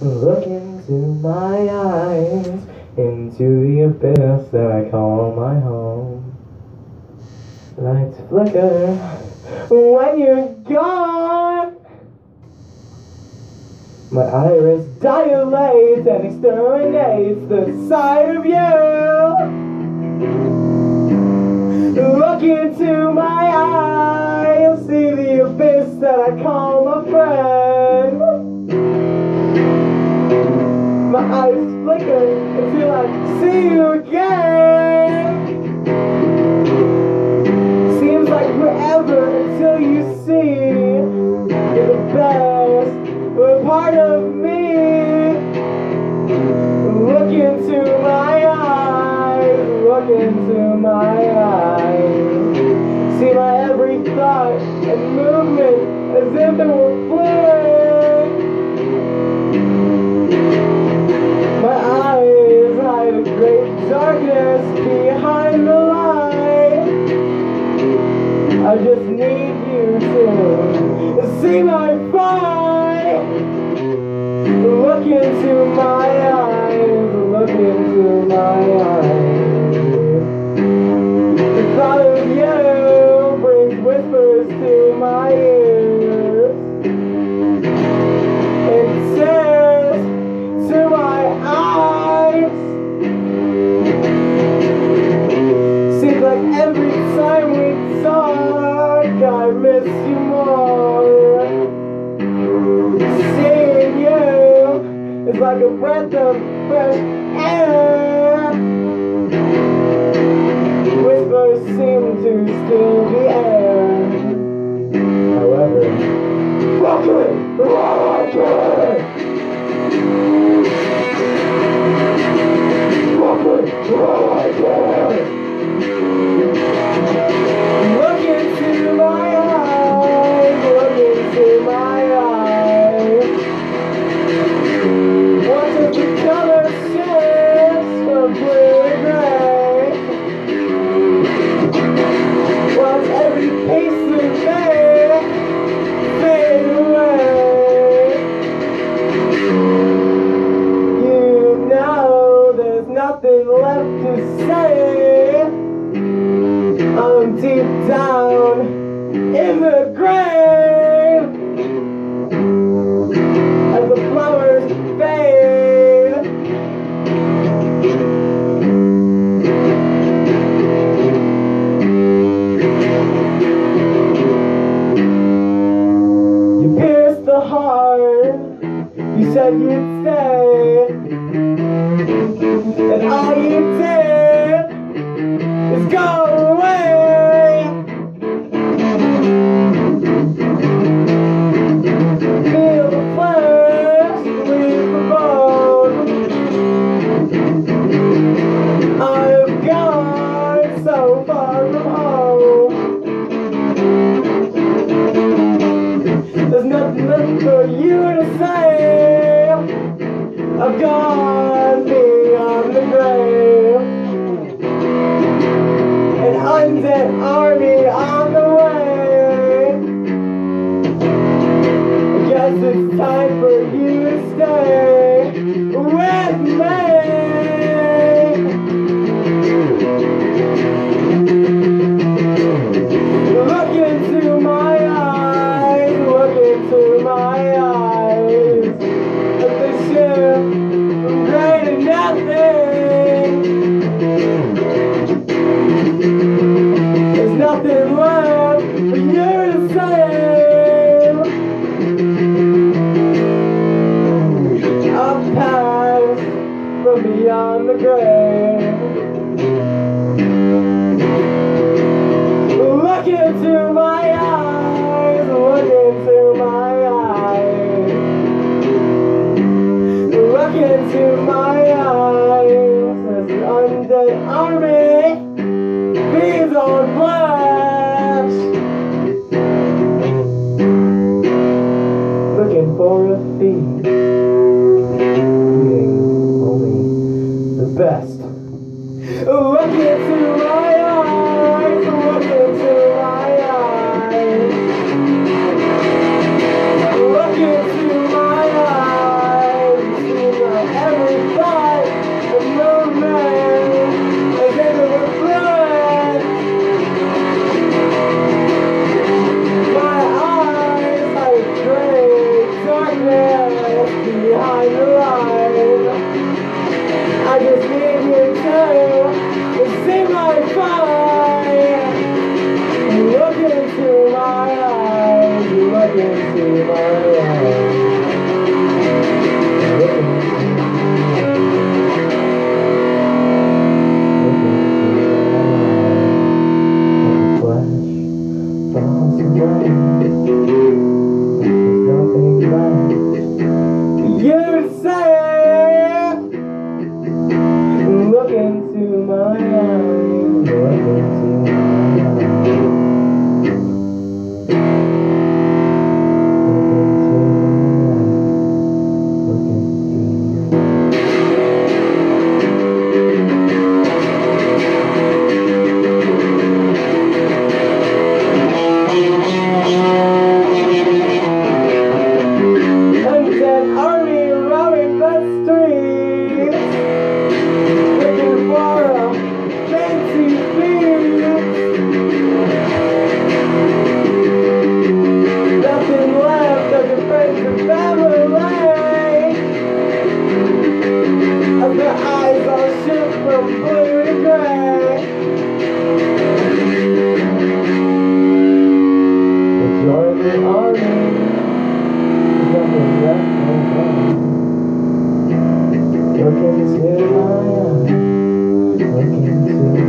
Look into my eyes, into the abyss that I call my home. Lights flicker when you're gone. My iris dilates and exterminates the sight of you. Look into my eyes, you'll see the abyss that I call my friend. I just need you to see my fight. Look into my eyes, look into my eyes. like a breath of fresh air. Whispers seem to still the air. However, fuck it, fuck it. in the grave as the flowers fade. You pierced the heart, you said you'd stay, and all you did is go. on the grave. ねえ。